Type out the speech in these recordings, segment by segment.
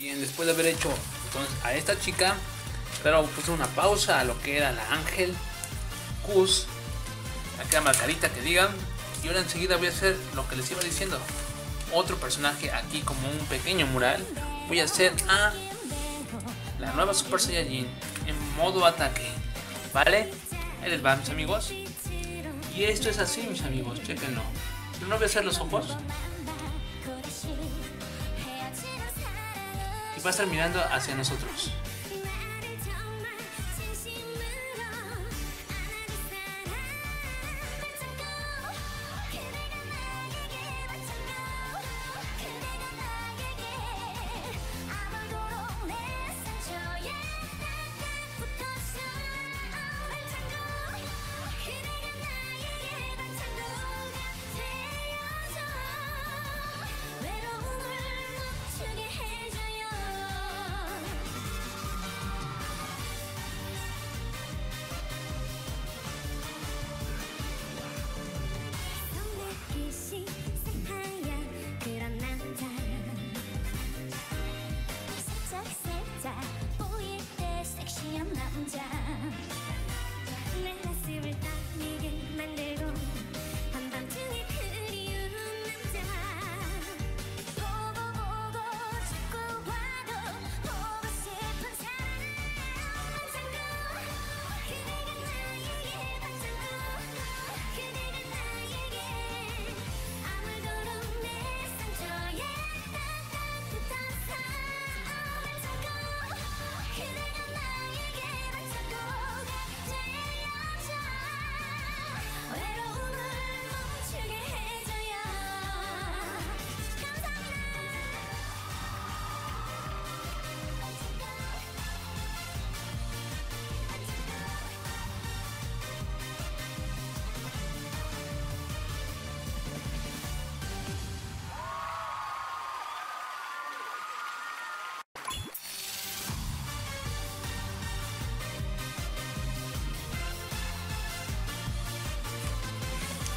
Bien, después de haber hecho entonces, a esta chica, claro, puse una pausa a lo que era la Ángel, Cus, la marcarita que digan, y ahora enseguida voy a hacer lo que les iba diciendo. Otro personaje aquí como un pequeño mural. Voy a hacer a la nueva Super Saiyajin en modo ataque. ¿Vale? Ahí les va, mis amigos. Y esto es así, mis amigos, chequenlo. No voy a hacer los ojos. Va a estar mirando hacia nosotros.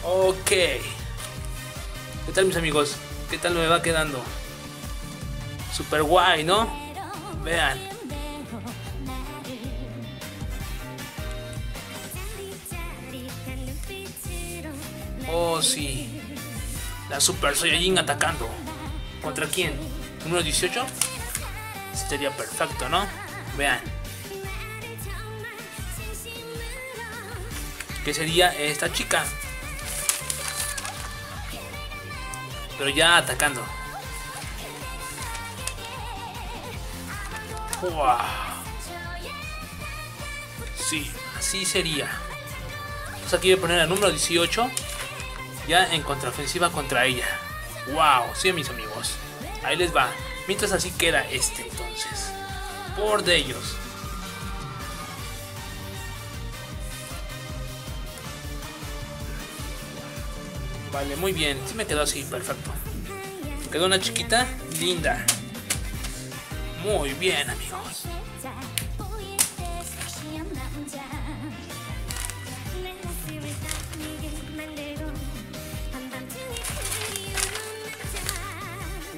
Ok. ¿Qué tal mis amigos? ¿Qué tal me va quedando? Super guay, ¿no? Vean. Oh, sí. La Super Saiyajin atacando. ¿Contra quién? ¿Número 18? Sería perfecto, ¿no? Vean. ¿Qué sería esta chica? Pero ya atacando. Wow. Sí, así sería. Entonces aquí voy a poner el número 18. Ya en contraofensiva contra ella. Wow, sí mis amigos. Ahí les va. Mientras así queda este entonces. Por de ellos. Vale, muy bien. Sí me quedó así, perfecto. Quedó una chiquita linda. Muy bien, amigos.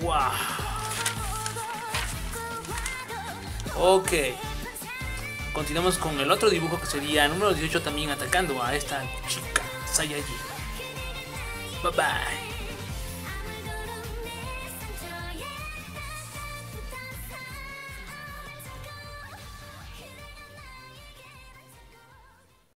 Wow. Ok. Continuamos con el otro dibujo que sería número 18 también atacando a esta chica Saiyajin. Bye bye.